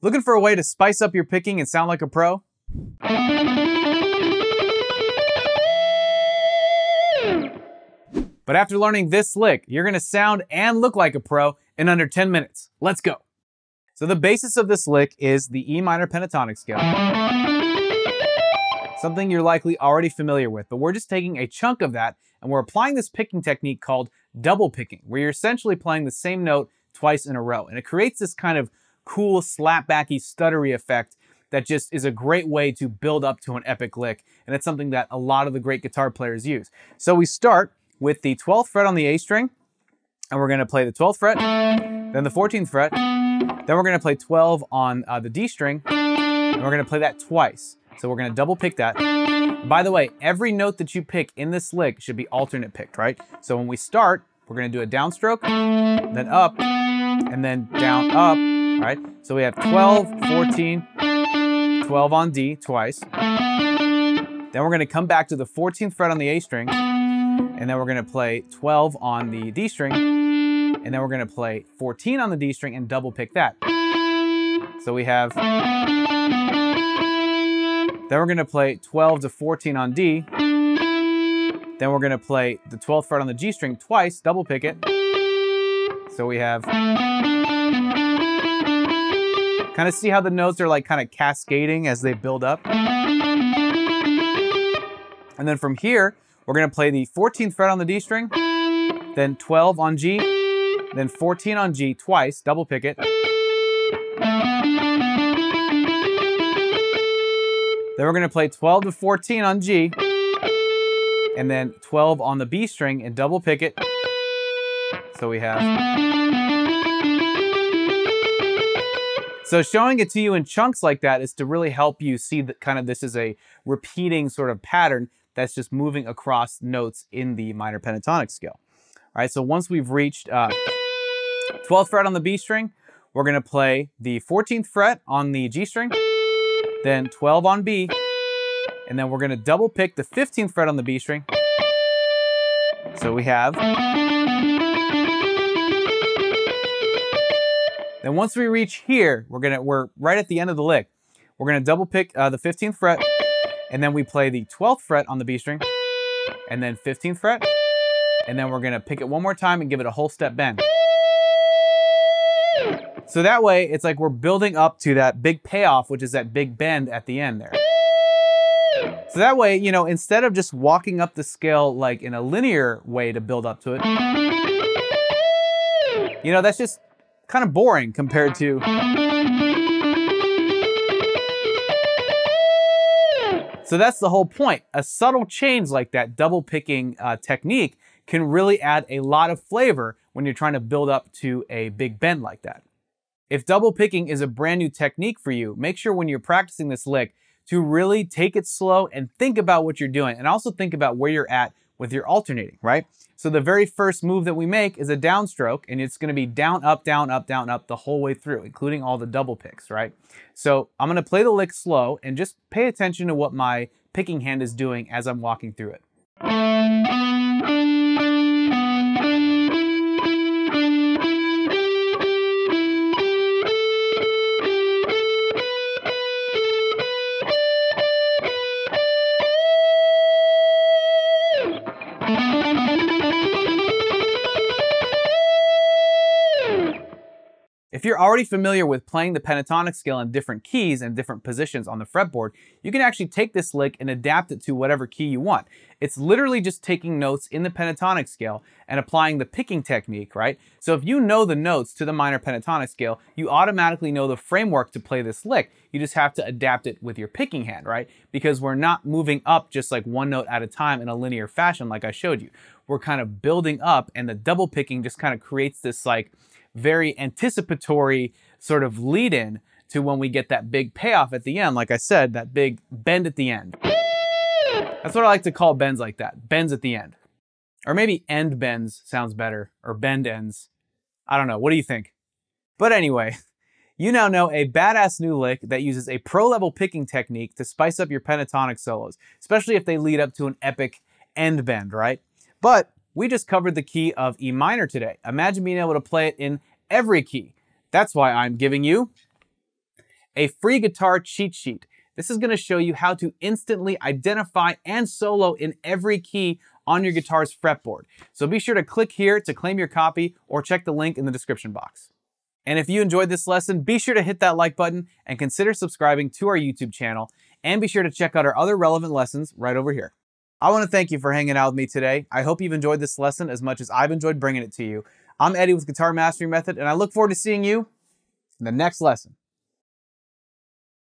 Looking for a way to spice up your picking and sound like a pro? But after learning this lick, you're gonna sound and look like a pro in under 10 minutes. Let's go. So the basis of this lick is the E minor pentatonic scale. Something you're likely already familiar with, but we're just taking a chunk of that and we're applying this picking technique called double picking, where you're essentially playing the same note twice in a row. And it creates this kind of cool slapbacky stuttery effect that just is a great way to build up to an epic lick. And it's something that a lot of the great guitar players use. So we start with the 12th fret on the A string, and we're gonna play the 12th fret, then the 14th fret, then we're gonna play 12 on uh, the D string, and we're gonna play that twice. So we're gonna double pick that. By the way, every note that you pick in this lick should be alternate picked, right? So when we start, we're gonna do a downstroke, then up, and then down, up, right? Mm-hmm. So we have 12, 14, 12 on D twice. Then we're gonna come back to the 14th fret on the A string, and then we're gonna play 12 on the D string, and then we're gonna play 14 on the D string and double pick that. So we have, then we're gonna play 12 to 14 on D, then we're gonna play the 12th fret on the G string twice, double pick it. So we have, kind of see how the notes are like kind of cascading as they build up. And then from here, we're gonna play the 14th fret on the D string, then 12 on G, then 14 on G twice, double pick it. Then we're gonna play 12 to 14 on G, and then 12 on the B string and double pick it. So we have. So showing it to you in chunks like that is to really help you see that kind of this is a repeating sort of pattern that's just moving across notes in the minor pentatonic scale. All right, so once we've reached uh, 12th fret on the B string, we're gonna play the 14th fret on the G string, then 12 on B, and then we're gonna double pick the 15th fret on the B string. So we have. Once we reach here, we're gonna we're right at the end of the lick. We're gonna double pick uh, the 15th fret, and then we play the 12th fret on the B string, and then 15th fret, and then we're gonna pick it one more time and give it a whole step bend. So that way, it's like we're building up to that big payoff, which is that big bend at the end there. So that way, you know, instead of just walking up the scale like in a linear way to build up to it, you know, that's just kind of boring compared to. So that's the whole point. A subtle change like that double picking uh, technique can really add a lot of flavor when you're trying to build up to a big bend like that. If double picking is a brand new technique for you, make sure when you're practicing this lick to really take it slow and think about what you're doing and also think about where you're at with your alternating, right? So the very first move that we make is a downstroke and it's gonna be down, up, down, up, down, up the whole way through, including all the double picks, right? So I'm gonna play the lick slow and just pay attention to what my picking hand is doing as I'm walking through it. You're already familiar with playing the pentatonic scale in different keys and different positions on the fretboard, you can actually take this lick and adapt it to whatever key you want. It's literally just taking notes in the pentatonic scale and applying the picking technique, right? So if you know the notes to the minor pentatonic scale, you automatically know the framework to play this lick. You just have to adapt it with your picking hand, right? Because we're not moving up just like one note at a time in a linear fashion like I showed you. We're kind of building up and the double picking just kind of creates this like very anticipatory sort of lead in to when we get that big payoff at the end. Like I said, that big bend at the end. That's what I like to call bends like that bends at the end. Or maybe end bends sounds better, or bend ends. I don't know. What do you think? But anyway, you now know a badass new lick that uses a pro level picking technique to spice up your pentatonic solos, especially if they lead up to an epic end bend, right? But we just covered the key of E minor today. Imagine being able to play it in every key. That's why I'm giving you a free guitar cheat sheet. This is going to show you how to instantly identify and solo in every key on your guitar's fretboard. So be sure to click here to claim your copy or check the link in the description box. And if you enjoyed this lesson, be sure to hit that like button and consider subscribing to our YouTube channel. And be sure to check out our other relevant lessons right over here. I want to thank you for hanging out with me today. I hope you've enjoyed this lesson as much as I've enjoyed bringing it to you. I'm Eddie with Guitar Mastery Method, and I look forward to seeing you in the next lesson.